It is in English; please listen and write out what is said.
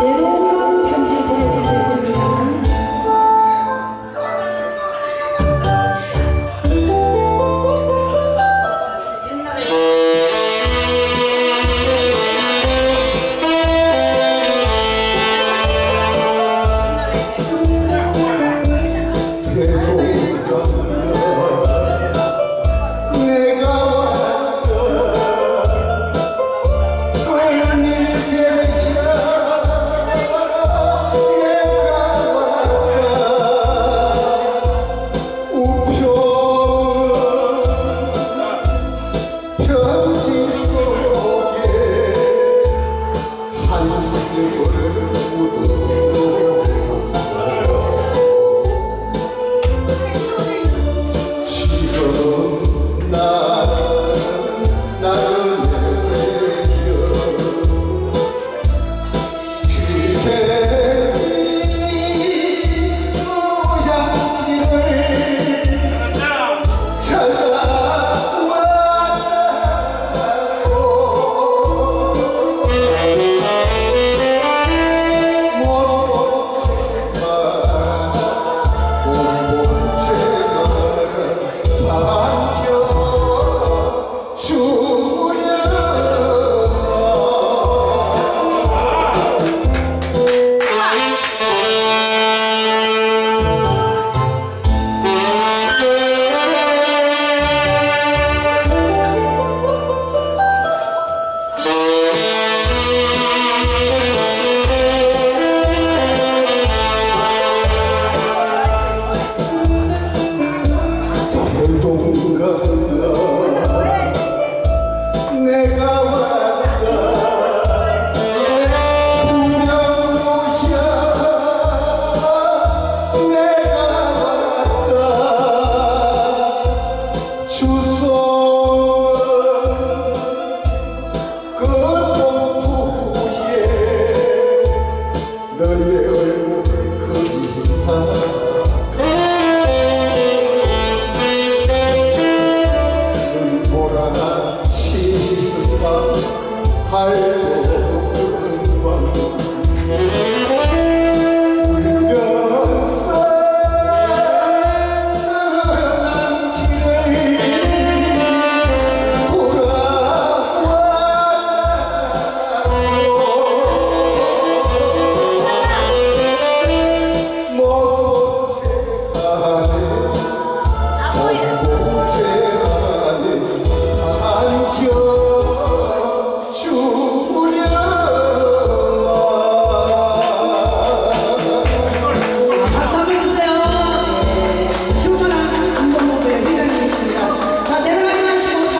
Yeah. Deus, eu corri para